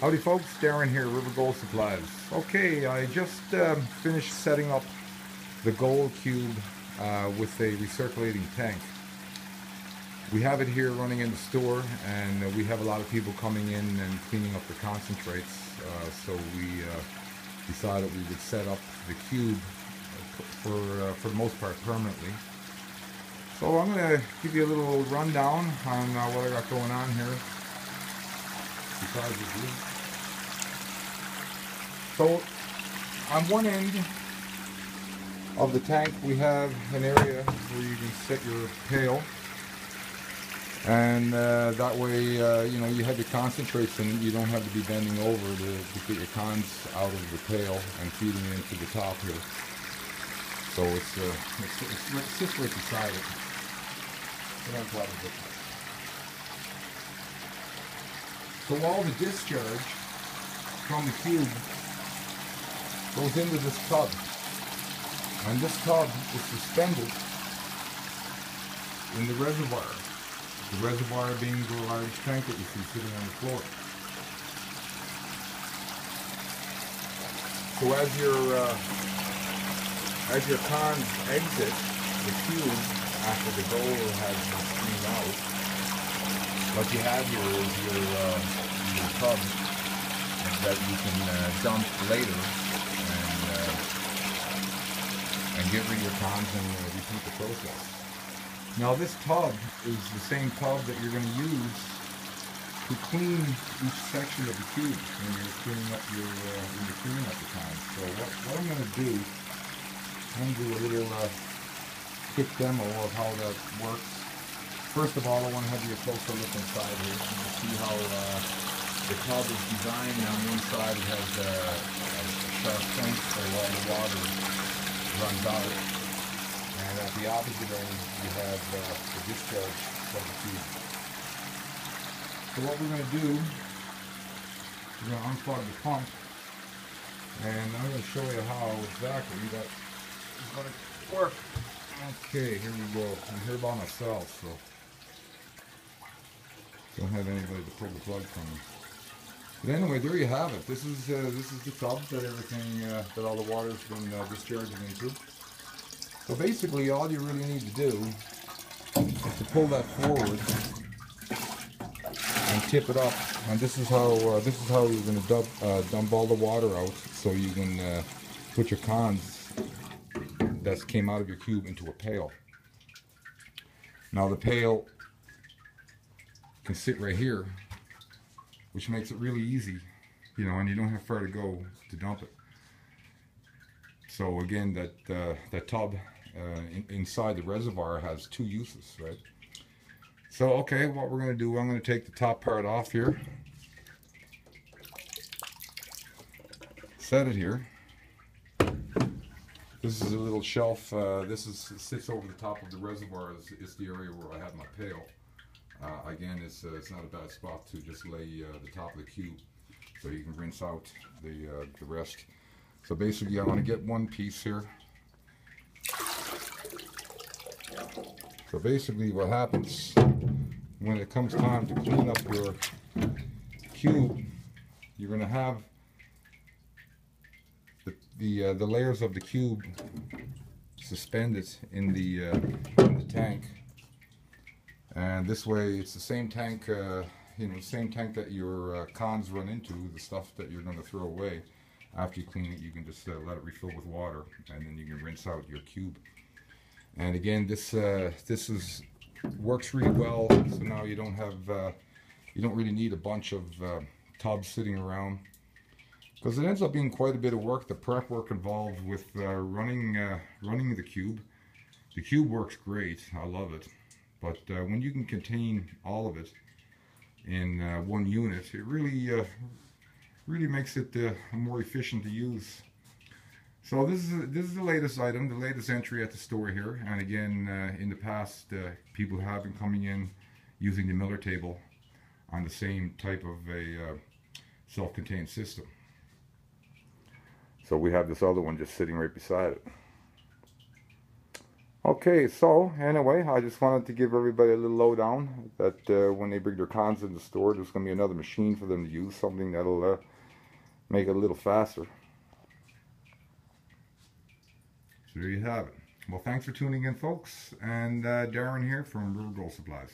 Howdy folks, Darren here, River Gold Supplies. Okay, I just um, finished setting up the gold cube uh, with a recirculating tank. We have it here running in the store and uh, we have a lot of people coming in and cleaning up the concentrates. Uh, so we uh, decided we would set up the cube for, uh, for the most part permanently. So I'm going to give you a little rundown on uh, what I got going on here. So on one end of the tank we have an area where you can set your pail and uh, that way uh, you know you have your concentrates and you don't have to be bending over to, to get your cons out of the pail and feeding it into the top here. So it's, uh, it's, it's, it's just right beside it. So all the discharge from the cube goes into this tub. And this tub is suspended in the reservoir. The reservoir being the large tank that you see sitting on the floor. So as your uh, as your cons exit the cube after the gold has been out, what you have here is your uh, your tub that you can uh, dump later and uh, and get rid of your cons and uh, repeat the process. Now this tub is the same tub that you're going to use to clean each section of the cube when you're cleaning up your uh, when you're cleaning up the cons. So what, what I'm going to do, I'm going to do a little uh, quick demo of how that works. First of all, I want to have you a closer look inside here. Can see how uh, the tub is designed. On one side it has a, a sharp point so all the water runs out. And at the opposite end, you have uh, the discharge from the tube. So what we're going to do, we're going to unplug the pump, and I'm going to show you how exactly that is going to work. Okay, here we go. I'm here by myself, so don't have anybody to pull the plug from me. But anyway, there you have it. This is uh, this is the tub that everything uh, that all the water's been uh, discharging into. So basically all you really need to do is to pull that forward and tip it up. And this is how uh, this is how you're going to dump, uh, dump all the water out so you can uh, put your cons that came out of your cube into a pail. Now the pail can sit right here, which makes it really easy, you know, and you don't have far to go to dump it. So again, that uh, that tub uh, in, inside the reservoir has two uses, right? So, okay, what we're going to do, I'm going to take the top part off here. Set it here. This is a little shelf. Uh, this is sits over the top of the reservoir. It's, it's the area where I have my pail. Uh, again, it's, uh, it's not a bad spot to just lay uh, the top of the cube so you can rinse out the, uh, the rest. So basically I want to get one piece here So basically what happens when it comes time to clean up your cube, you're going to have the the, uh, the, layers of the cube suspended in the, uh, in the tank. And this way it's the same tank, uh, you know, same tank that your uh, cons run into, the stuff that you're going to throw away. After you clean it, you can just uh, let it refill with water and then you can rinse out your cube. And again, this uh, this is works really well. So now you don't have uh, you don't really need a bunch of uh, tubs sitting around because it ends up being quite a bit of work. The prep work involved with running running the cube. The cube works great. I love it. But uh, when you can contain all of it in one unit, it really really makes it more efficient to use. So this is this is the latest item, the latest entry at the store here. And again, uh, in the past, uh, people have been coming in using the Miller table on the same type of a uh, self-contained system. So we have this other one just sitting right beside it. Okay, so anyway, I just wanted to give everybody a little lowdown that uh, when they bring their cons in the store, there's going to be another machine for them to use, something that'll uh, make it a little faster. So there you have it. Well, thanks for tuning in, folks. And uh, Darren here from Rural Gold Supplies.